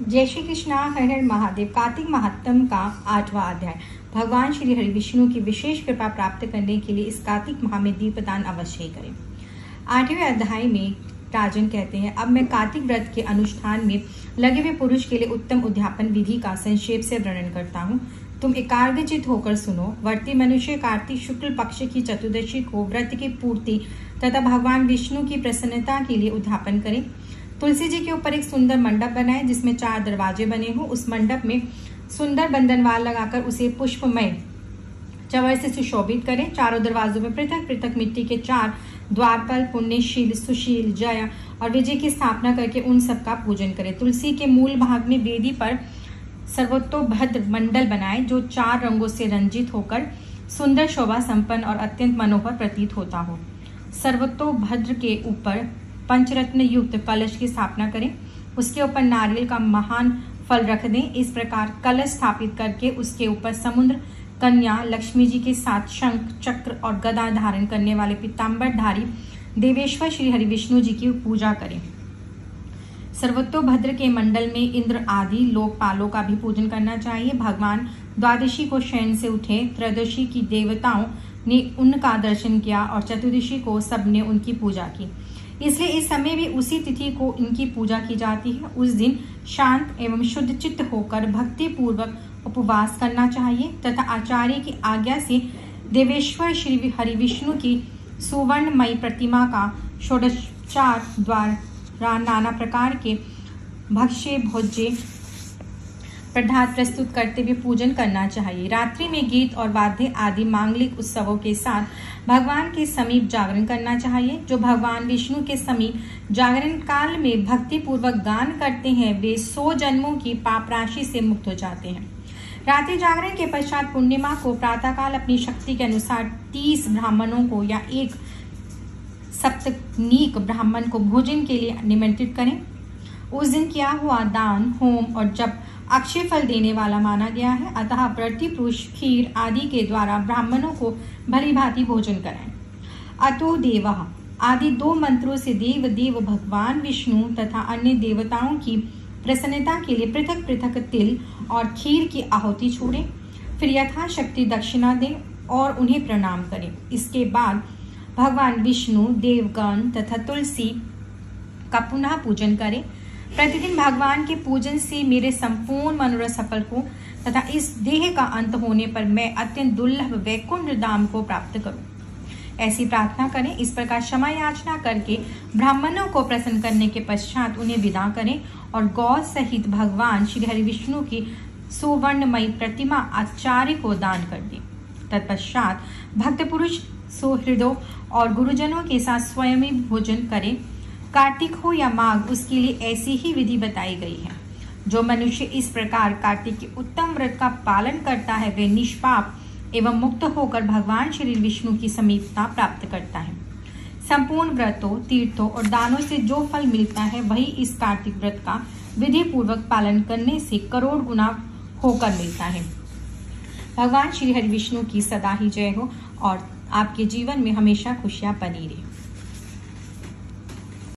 जय श्री कृष्णा, हर हर महादेव। कार्तिक महात्म का आठवां अध्याय। भगवान श्री हरि विष्णु की विशेष कृपा प्राप्त करने के लिए इस कार्तिक माह में दीपदान अवश्य करें। आठवें अध्याय में राजन कहते हैं, अब मैं कार्तिक व्रत के अनुष्ठान में लगे हुए पुरुष के लिए उत्तम उद्यापन विधि का संक्षेप से वर्णन करता हूँ। तुम एकाग्रचित होकर सुनो। वर्ती मनुष्य कार्तिक शुक्ल पक्ष की चतुर्दशी को व्रत की पूर्ति तथा भगवान विष्णु की प्रसन्नता के लिए उद्यापन करें। तुलसी जी के ऊपर एक सुंदर मंडप बनाए जिसमें चार दरवाजे बने हो। उस मंडप में सुंदर बंधनवाल लगाकर उसे पुष्पमय चवर से सुशोभित करें। चारों दरवाजों में पृथक पृथक मिट्टी के चार द्वारपाल पुण्यशील, सुशील, जय और विजय की स्थापना करके उन सबका पूजन करें। तुलसी के मूल भाग में वेदी पर सर्वोत्तोभद्र मंडल बनाए, जो चार रंगों से रंजित होकर सुंदर शोभा संपन्न और अत्यंत मनोहर प्रतीत होता हो। सर्वतोभद्र के ऊपर पंचरत्न युक्त कलश की स्थापना करें। उसके ऊपर नारियल का महान फल रख दें। इस प्रकार कलश स्थापित करके उसके ऊपर समुद्र, कन्या, लक्ष्मी जी के साथ शंख, चक्र और गदा धारण करने वाले धारी देवेश्वर श्री हरि विष्णु जी की पूजा करें। सर्वोत्तोभद्र के मंडल में इंद्र आदि लोकपालों का भी पूजन करना चाहिए। भगवान द्वादशी को शयन से उठे त्रयोदशी की देवताओं ने उनका दर्शन किया और चतुर्दशी को सबने उनकी पूजा की। इसलिए इस समय भी उसी तिथि को इनकी पूजा की जाती है। उस दिन शांत एवं शुद्ध चित्त होकर भक्ति पूर्वक उपवास करना चाहिए तथा आचार्य की आज्ञा से देवेश्वर श्री हरि विष्णु की सुवर्णमयी प्रतिमा का षोडचार द्वारा नाना प्रकार के भक्ष्य, भोज्य प्रसाद प्रस्तुत करते हुए पूजन करना चाहिए। रात्रि में गीत और वाद्य आदि मांगलिक उत्सवों के साथ भगवान के समीप जागरण करना चाहिए। जो भगवान विष्णु के समीप जागरण काल में भक्ति पूर्वक गान करते हैं, वे सौ जन्मों की पाप राशि से मुक्त हो जाते हैं। रात्रि जागरण के पश्चात पूर्णिमा को प्रातःकाल अपनी शक्ति के अनुसार तीस ब्राह्मणों को या एक सप्तनीक ब्राह्मण को भोजन के लिए निमंत्रित करें। उस दिन किया हुआ? दान, होम और जब अक्षय फल देने वाला माना गया है। अतः प्रति पुरुष खीर आदि के द्वारा ब्राह्मणों को भली भांति भोजन कराएँ। अतो देव, आदि दो मंत्रों से देव देव भगवान, विष्णु तथा अन्य देवताओं की प्रसन्नता के लिए पृथक पृथक तिल और खीर की आहुति छोड़ें। फिर यथाशक्ति दक्षिणा दें और उन्हें प्रणाम करें। इसके बाद भगवान विष्णु, देवगण तथा तुलसी का पुनः पूजन करें। प्रतिदिन भगवान के पूजन से मेरे संपूर्ण मनोरथ सफल हो तथा इस देह का अंत होने पर मैं अत्यंत दुर्लभ वैकुंठ धाम को प्राप्त करूँ। ऐसी प्रार्थना करें, इस प्रकार क्षमा याचना करके ब्राह्मणों को प्रसन्न करने के पश्चात उन्हें विदा करें और गौ सहित भगवान श्री हरि विष्णु की सुवर्णमयी प्रतिमा आचार्य को दान कर दें। तत्पश्चात भक्त पुरुष सुहृदों और गुरुजनों के साथ स्वयं भोजन करें। कार्तिक हो या माघ, उसके लिए ऐसी ही विधि बताई गई है। जो मनुष्य इस प्रकार कार्तिक के उत्तम व्रत का पालन करता है वे निष्पाप एवं मुक्त होकर भगवान श्री विष्णु की समीपता प्राप्त करता है। संपूर्ण व्रतों, तीर्थों और दानों से जो फल मिलता है, वही इस कार्तिक व्रत का विधि पूर्वक पालन करने से करोड़ गुना होकर मिलता है। भगवान श्री हरि विष्णु की सदा ही जय हो, और आपके जीवन में हमेशा खुशियाँ बनी रही।